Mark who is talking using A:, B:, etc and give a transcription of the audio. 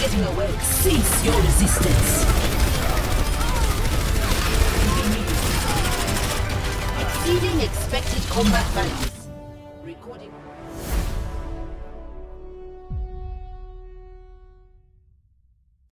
A: getting away. Cease your resistance. Exceeding expected combat values. Recording.